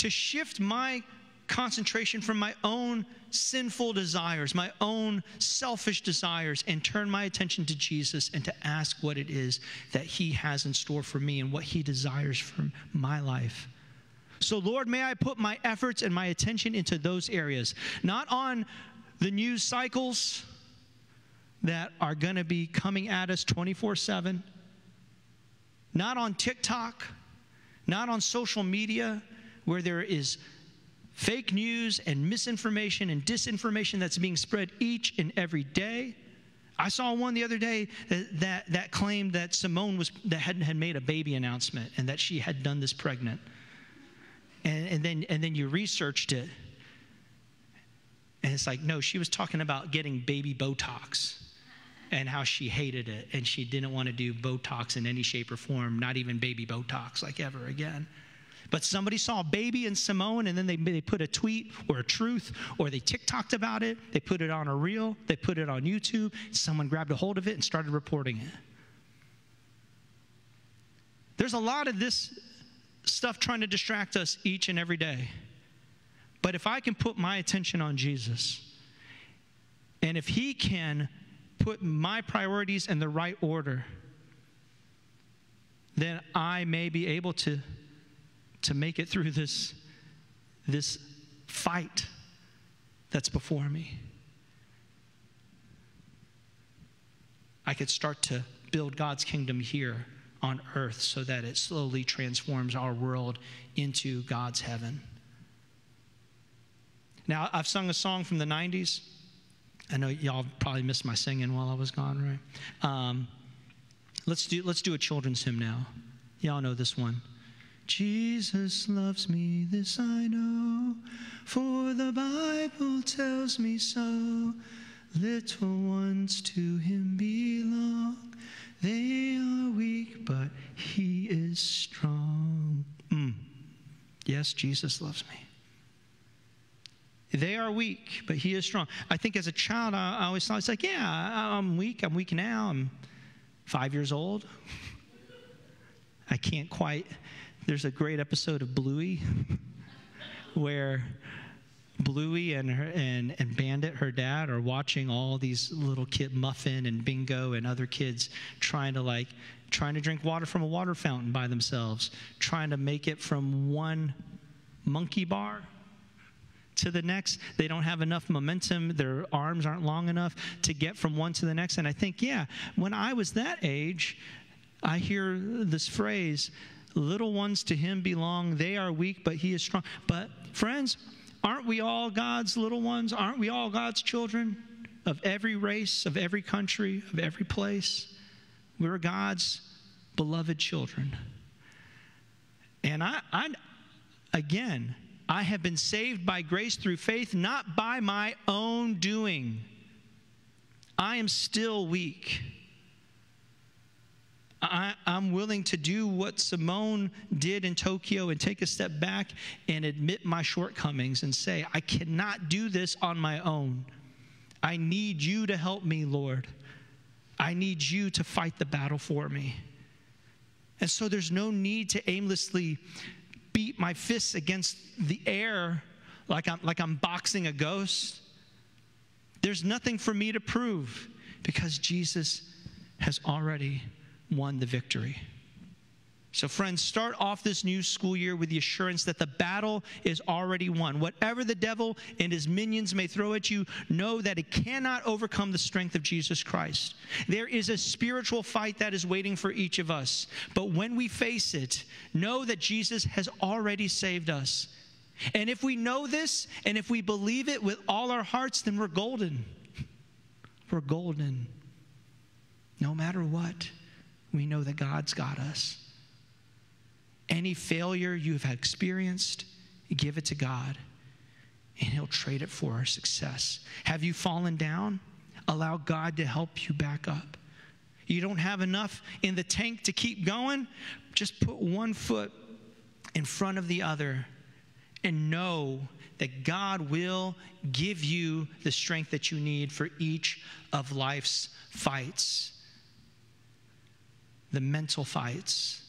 To shift my concentration from my own sinful desires, my own selfish desires, and turn my attention to Jesus and to ask what it is that He has in store for me and what He desires for my life. So, Lord, may I put my efforts and my attention into those areas, not on the news cycles that are going to be coming at us 24 7, not on TikTok, not on social media where there is fake news and misinformation and disinformation that's being spread each and every day. I saw one the other day that, that, that claimed that Simone was that had, had made a baby announcement and that she had done this pregnant. And, and then and then you researched it. And it's like, no, she was talking about getting baby Botox and how she hated it and she didn't want to do Botox in any shape or form, not even baby Botox like ever again. But somebody saw a baby in Simone and then they, they put a tweet or a truth or they TikToked about it. They put it on a reel. They put it on YouTube. Someone grabbed a hold of it and started reporting it. There's a lot of this stuff trying to distract us each and every day. But if I can put my attention on Jesus, and if He can put my priorities in the right order, then I may be able to, to make it through this, this fight that's before me. I could start to build God's kingdom here on earth so that it slowly transforms our world into God's heaven. Now, I've sung a song from the 90s. I know y'all probably missed my singing while I was gone, right? Um, let's, do, let's do a children's hymn now. Y'all know this one. Jesus loves me, this I know, for the Bible tells me so. Little ones to him belong. They are weak, but he is strong. Mm. Yes, Jesus loves me. They are weak, but he is strong. I think as a child, I, I always thought, it's like, yeah, I'm weak. I'm weak now. I'm five years old. I can't quite. There's a great episode of Bluey where Bluey and her and, and Bandit, her dad, are watching all these little kid Muffin and Bingo and other kids trying to like trying to drink water from a water fountain by themselves, trying to make it from one monkey bar to the next. They don't have enough momentum. Their arms aren't long enough to get from one to the next. And I think, yeah, when I was that age, I hear this phrase, little ones to him belong. They are weak, but he is strong. But friends, aren't we all God's little ones? Aren't we all God's children of every race, of every country, of every place? We're God's beloved children. And I, I again, I have been saved by grace through faith, not by my own doing. I am still weak. I, am willing to do what Simone did in Tokyo and take a step back and admit my shortcomings and say, I cannot do this on my own. I need you to help me, Lord. I need you to fight the battle for me. And so there's no need to aimlessly beat my fists against the air like I'm, like I'm boxing a ghost. There's nothing for me to prove because Jesus has already won the victory. So, friends, start off this new school year with the assurance that the battle is already won. Whatever the devil and his minions may throw at you, know that it cannot overcome the strength of Jesus Christ. There is a spiritual fight that is waiting for each of us. But when we face it, know that Jesus has already saved us. And if we know this and if we believe it with all our hearts, then we're golden. We're golden. No matter what, we know that God's got us. Any failure you've experienced, give it to God, and He'll trade it for our success. Have you fallen down? Allow God to help you back up. You don't have enough in the tank to keep going? Just put one foot in front of the other and know that God will give you the strength that you need for each of life's fights the mental fights,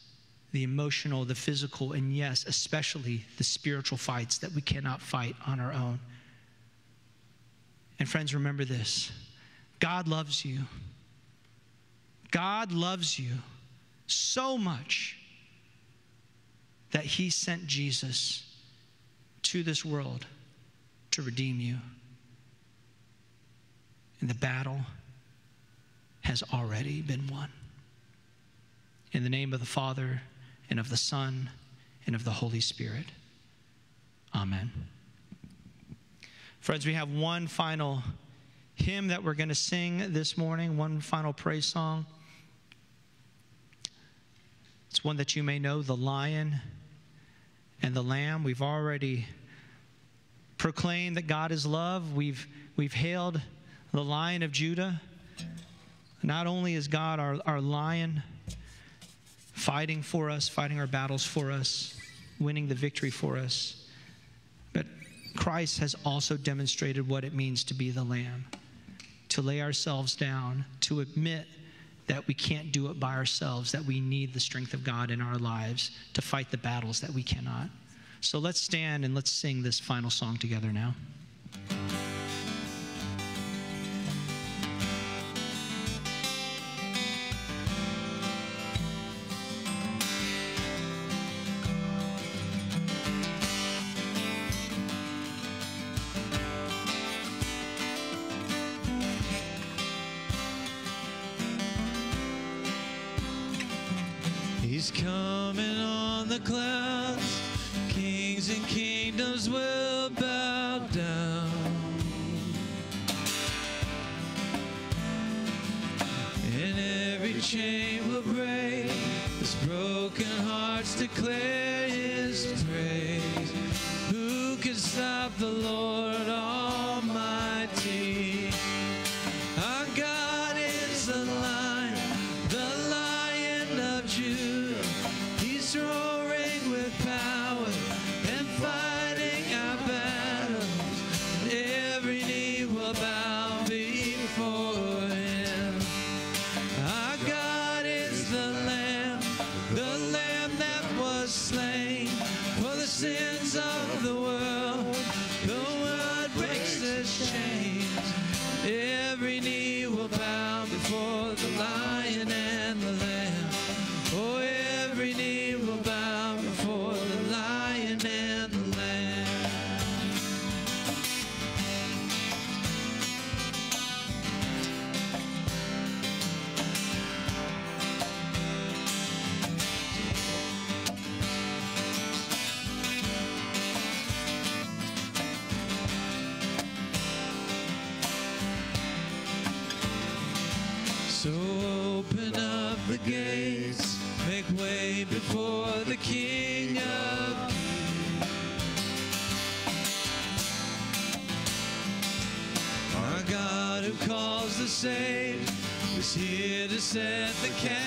the emotional, the physical, and yes, especially the spiritual fights that we cannot fight on our own. And friends, remember this God loves you. God loves you so much that he sent Jesus to this world to redeem you. And the battle has already been won. In the name of the Father, and of the Son, and of the Holy Spirit. Amen. Friends, we have one final hymn that we're going to sing this morning, one final praise song. It's one that you may know The Lion and the Lamb. We've already proclaimed that God is love. We've, we've hailed the Lion of Judah. Not only is God our, our lion, fighting for us, fighting our battles for us, winning the victory for us. But Christ has also demonstrated what it means to be the Lamb, to lay ourselves down, to admit that we can't do it by ourselves, that we need the strength of God in our lives to fight the battles that we cannot. So let's stand and let's sing this final song together now. Set the captives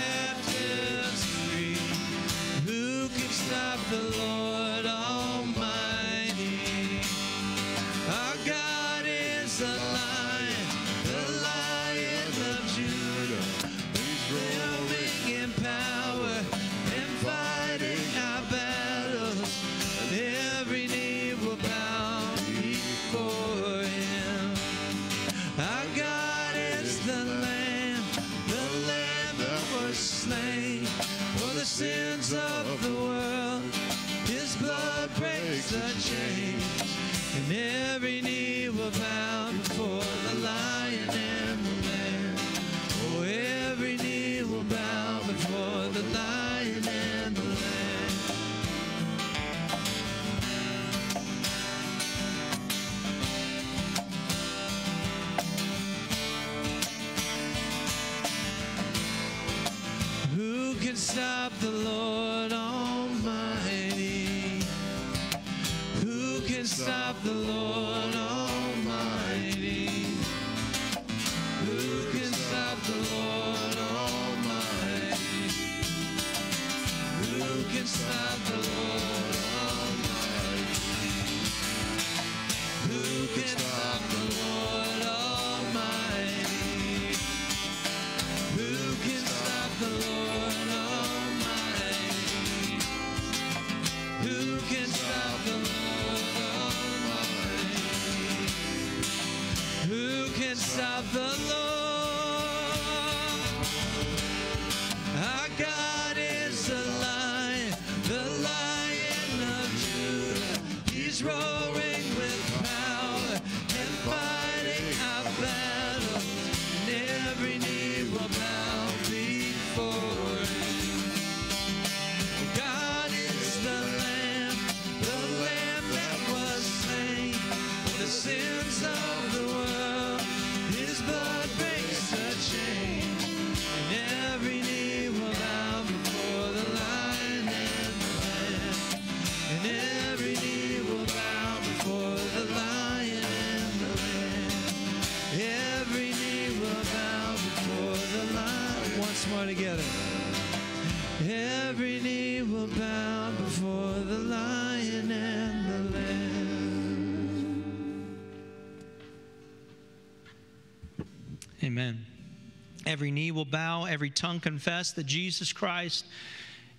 bow, every tongue confess that Jesus Christ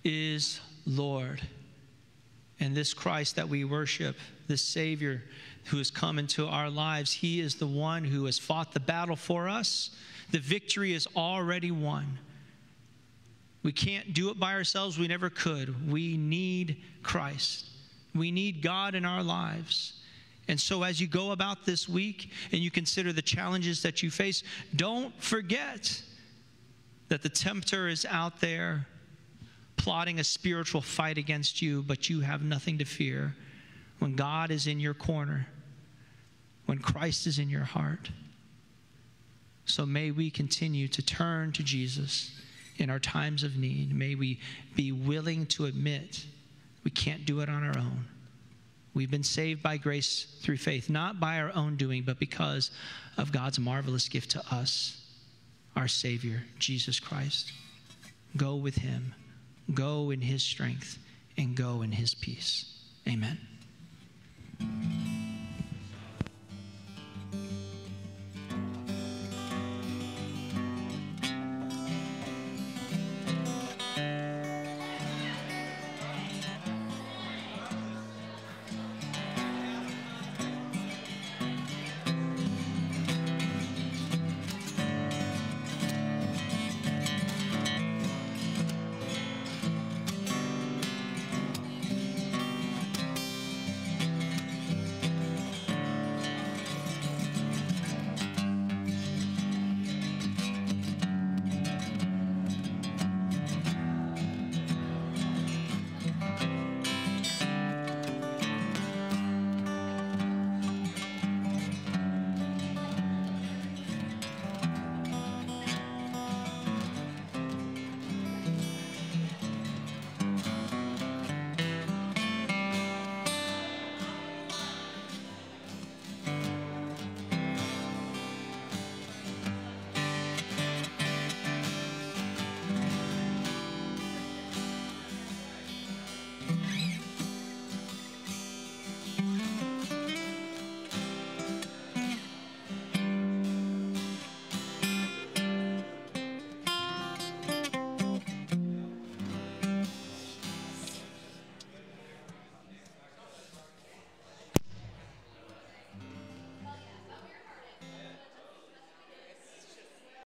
is Lord. And this Christ that we worship, this Savior who has come into our lives, He is the one who has fought the battle for us. The victory is already won. We can't do it by ourselves. We never could. We need Christ. We need God in our lives. And so, as you go about this week and you consider the challenges that you face, don't forget that the tempter is out there plotting a spiritual fight against you, but you have nothing to fear when God is in your corner, when Christ is in your heart. So, may we continue to turn to Jesus in our times of need. May we be willing to admit we can't do it on our own. We've been saved by grace through faith, not by our own doing, but because of God's marvelous gift to us, our Savior, Jesus Christ. Go with him, go in his strength, and go in his peace. Amen.